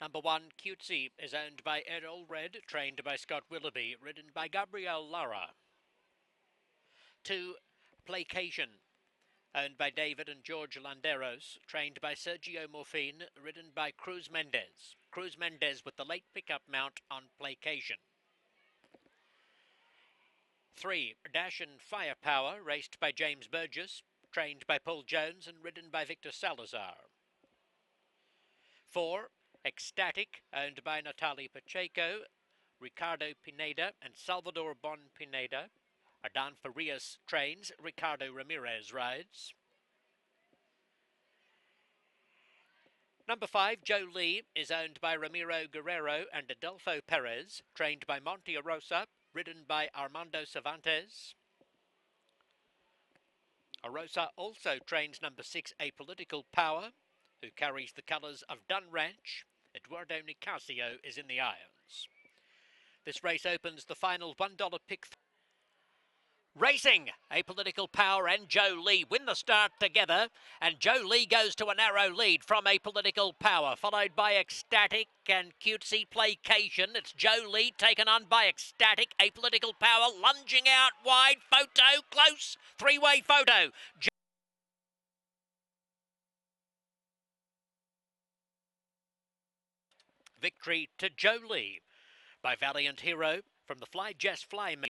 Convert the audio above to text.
Number one, Cutesy, is owned by Errol Red, trained by Scott Willoughby, ridden by Gabrielle Lara. Two, Placation, owned by David and George Landeros, trained by Sergio Morfin, ridden by Cruz Mendez. Cruz Mendez with the late pickup mount on Placation. Three, Dash and Firepower, raced by James Burgess, trained by Paul Jones and ridden by Victor Salazar. Four, Ecstatic, owned by Natalie Pacheco, Ricardo Pineda, and Salvador Bon Pineda. Adan Farias trains, Ricardo Ramirez rides. Number five, Joe Lee, is owned by Ramiro Guerrero and Adelfo Perez, trained by Monte Arosa, ridden by Armando Cervantes. Arosa also trains number six, Apolitical Power, who carries the colours of Dun Ranch. Eduardo Nicasio is in the irons. This race opens the final $1 pick. Racing, Apolitical Power and Joe Lee win the start together, and Joe Lee goes to a narrow lead from Apolitical Power, followed by Ecstatic and Cutesy Placation. It's Joe Lee taken on by Ecstatic, Apolitical Power lunging out wide, photo close, three-way photo. Victory to Joe Lee by Valiant Hero from the Fly Jess Fly.